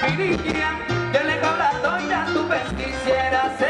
ya la mentiría Yo le cobrado ya tu vez quisiera ser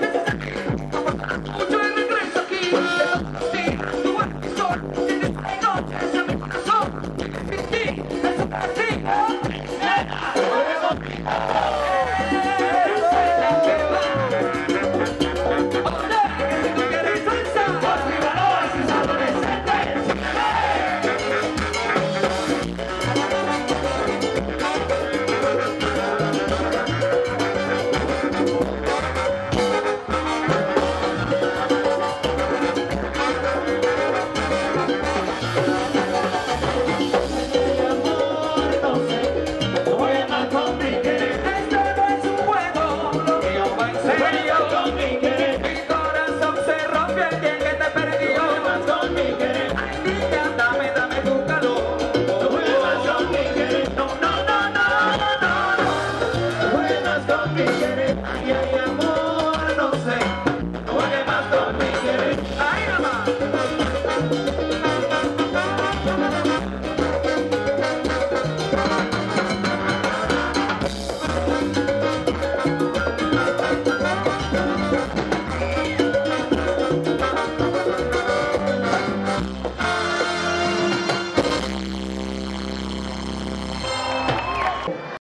ay, ay, amor.